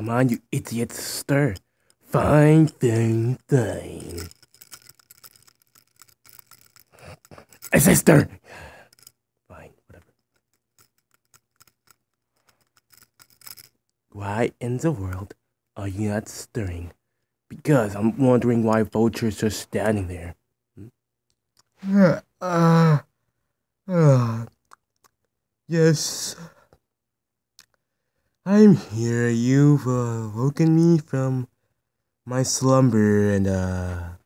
Come on, you idiot, stir. Fine, thing, fine. I say stir. Fine, whatever. Why in the world are you not stirring? Because I'm wondering why vultures are standing there. Uh, uh, uh, yes. I'm here. You've uh, woken me from my slumber and uh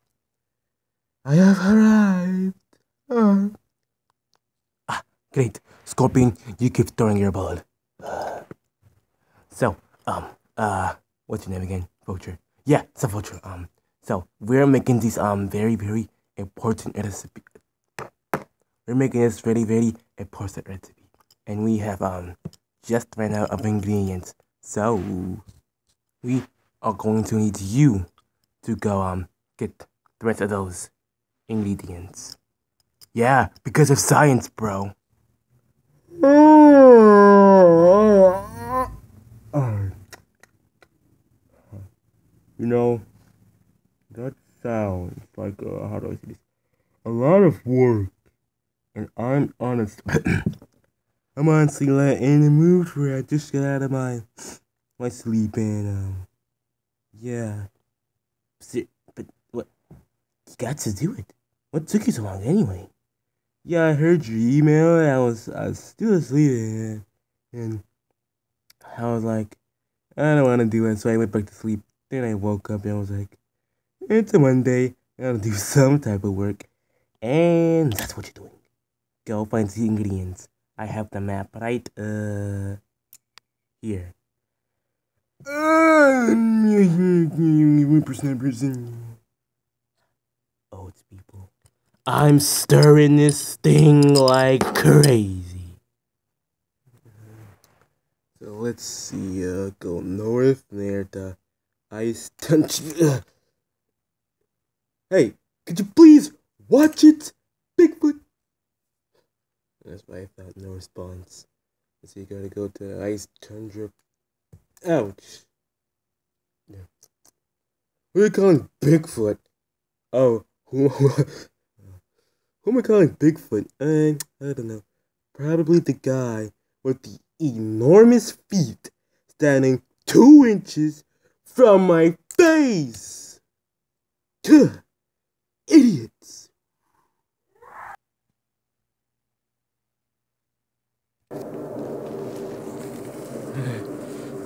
I have arrived. Uh. Ah, great. Scorpion, you keep throwing your blood. Uh, so, um, uh, what's your name again? Vulture. Yeah, it's a vulture. Um, so we're making these um very very important recipe. We're making this very very important recipe, and we have um just ran out of ingredients. So we are going to need you to go um get the rest of those ingredients. Yeah, because of science, bro. You know, that sounds like, uh, how do I say this? A lot of work. And I'm honest. I'm honestly like in the mood it. I just got out of my my sleep and um yeah. But what you got to do it. What took you so long anyway? Yeah, I heard your email and I was I was still asleep and, and I was like, I don't wanna do it, so I went back to sleep. Then I woke up and I was like, It's a Monday, I gotta do some type of work. And that's what you're doing. Go find the ingredients. I have the map right uh here. Percent. Oh, it's people. I'm stirring this thing like crazy. So let's see. Uh, go north near the ice touch. Hey, could you please watch it? Why I thought no response. So you gotta go to ice tundra. Ouch. Yeah. Who are you calling Bigfoot? Oh, who, who, am I calling Bigfoot? Uh, I don't know. Probably the guy with the enormous feet standing two inches from my face. Idiots.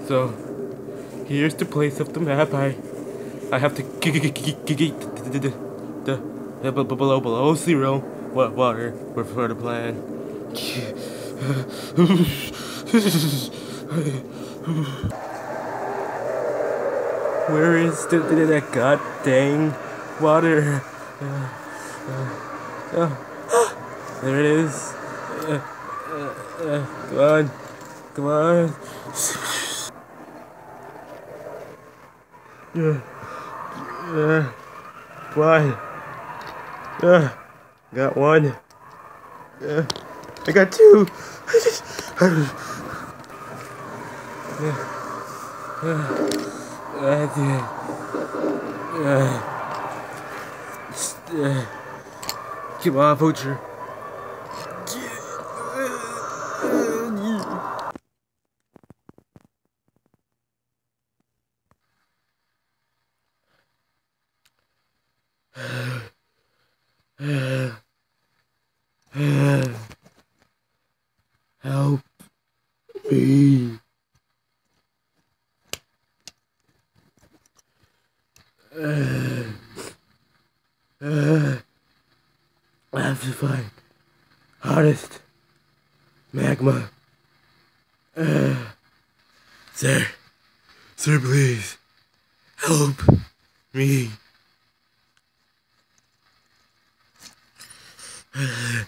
So, here's the place of the map. I, I have to gate the below below zero. Water? for the plan. Where is the, the, that god dang water? Uh, uh, uh, there it is. Come on, come on. Yeah. Yeah. One. Yeah. Got one. Yeah. I got two. yeah. Yeah. That's it. Yeah. Yeah. Come on, poacher. Uh, uh, I have to find hottest magma. Uh, sir, sir, please help me. Uh,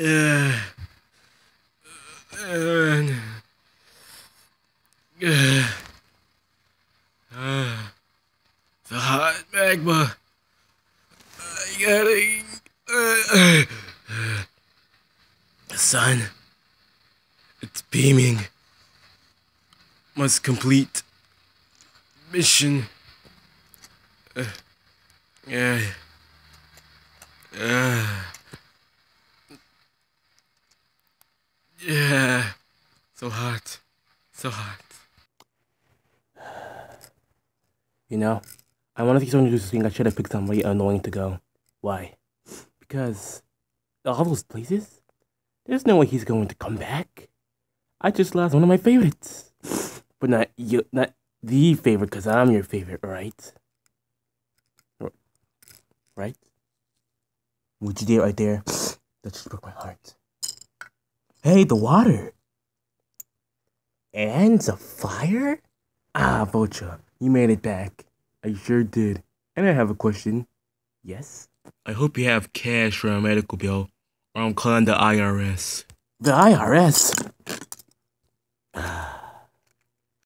uh, uh, uh, the hot magma. I gotta. The sun. It's beaming. Must complete mission. Uh, yeah. Uh, yeah. So hot. So hot. You know, I want to see someone do this thing. I should have picked somebody annoying to go. Why? Because all those places, there's no way he's going to come back. I just lost one of my favorites, but not you, not the favorite, because I'm your favorite, right? Right? Would you dare right there? That just broke my heart. Hey, the water. And the fire? Ah, Vulture, you made it back. I sure did. And I have a question. Yes? I hope you have cash for a medical bill, or I'm calling the IRS. The IRS?